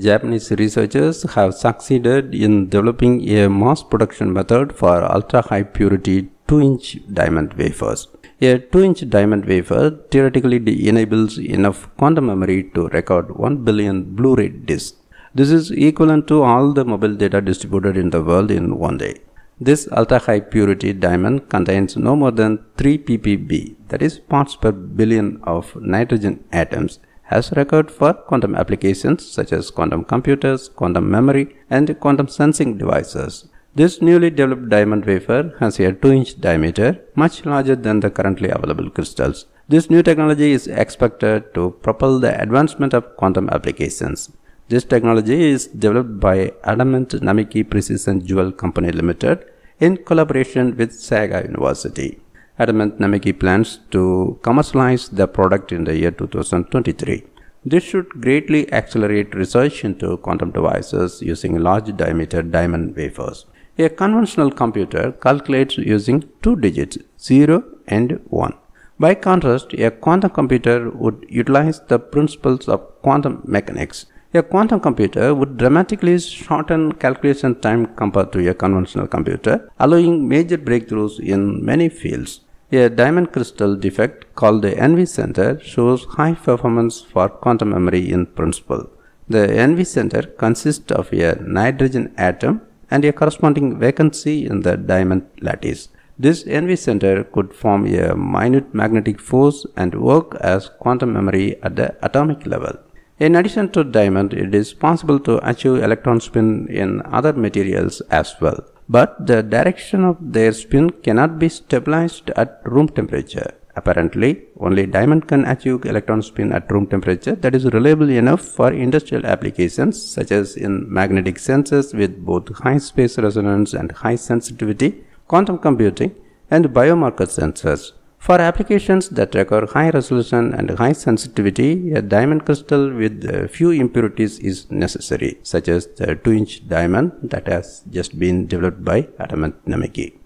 Japanese researchers have succeeded in developing a mass production method for ultra high purity 2 inch diamond wafers. A 2 inch diamond wafer theoretically enables enough quantum memory to record 1 billion Blu ray disks. This is equivalent to all the mobile data distributed in the world in one day. This ultra high purity diamond contains no more than 3 ppb, that is parts per billion of nitrogen atoms has record for quantum applications such as quantum computers, quantum memory, and quantum sensing devices. This newly developed diamond wafer has a 2 inch diameter, much larger than the currently available crystals. This new technology is expected to propel the advancement of quantum applications. This technology is developed by Adamant Namiki Precision Jewel Company Limited in collaboration with Saga University. Adamant Namiki plans to commercialize the product in the year 2023. This should greatly accelerate research into quantum devices using large diameter diamond wafers. A conventional computer calculates using two digits 0 and 1. By contrast, a quantum computer would utilize the principles of quantum mechanics. A quantum computer would dramatically shorten calculation time compared to a conventional computer, allowing major breakthroughs in many fields. A diamond crystal defect called the NV center shows high performance for quantum memory in principle. The NV center consists of a nitrogen atom and a corresponding vacancy in the diamond lattice. This NV center could form a minute magnetic force and work as quantum memory at the atomic level. In addition to diamond, it is possible to achieve electron spin in other materials as well but the direction of their spin cannot be stabilized at room temperature. Apparently, only diamond can achieve electron spin at room temperature that is reliable enough for industrial applications such as in magnetic sensors with both high space resonance and high sensitivity, quantum computing, and biomarker sensors. For applications that require high resolution and high sensitivity, a diamond crystal with few impurities is necessary, such as the 2 inch diamond that has just been developed by Adamant Namiki.